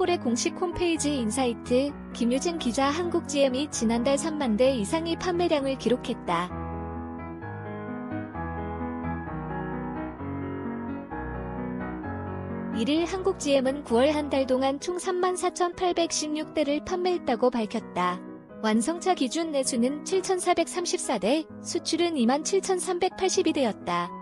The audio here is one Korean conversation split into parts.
쉐보레 공식 홈페이지 인사이트, 김유진 기자 한국GM이 지난달 3만 대 이상의 판매량을 기록했다. 2일 한국GM은 9월 한 달 동안 총 34,816대를 판매했다고 밝혔다. 완성차 기준 내수는 7,434대, 수출은 27,382대였다.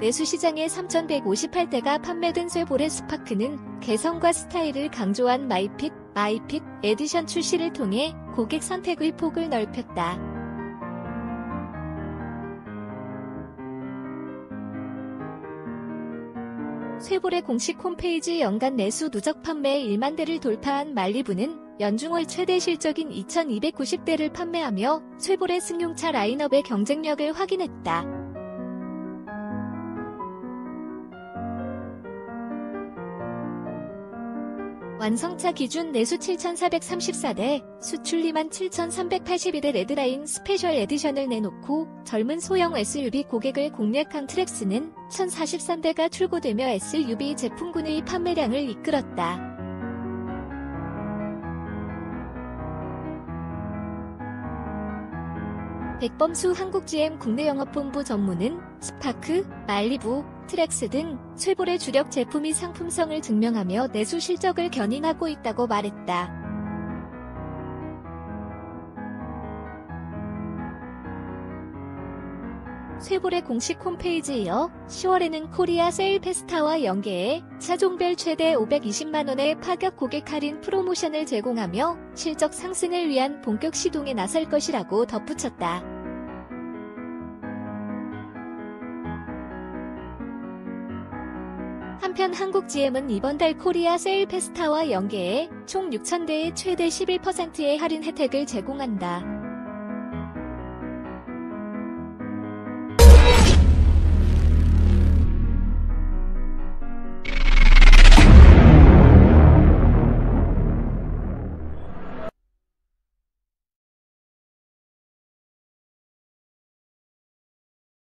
내수 시장에 3,158대가 판매된 쉐보레 스파크는 개성과 스타일을 강조한 마이핏, 마이핏 에디션 출시를 통해 고객 선택의 폭을 넓혔다. 쉐보레 공식 홈페이지 연간 내수 누적 판매 1만 대를 돌파한 말리부는 연중 월 최대 실적인 2,290대를 판매하며 쉐보레 승용차 라인업의 경쟁력을 확인했다. 완성차 기준 내수 7,434대, 수출 2만 7,382대 레드라인 스페셜 에디션을 내놓고 젊은 소형 SUV 고객을 공략한 트랙스는 1,043대가 출고되며 SUV 제품군의 판매량을 이끌었다. 백범수 한국GM 국내 영업본부 전무는 스파크, 말리부, 트랙스 등 쉐보레의 주력 제품이 상품성을 증명하며 내수 실적을 견인하고 있다고 말했다. 쉐보레 공식 홈페이지에 이어 10월에는 코리아 세일 페스타와 연계해 차종별 최대 520만원의 파격 고객 할인 프로모션을 제공하며 실적 상승을 위한 본격 시동에 나설 것이라고 덧붙였다. 한편 한국GM은 이번 달 코리아 세일 페스타와 연계해 총 6,000대의 최대 11%의 할인 혜택을 제공한다.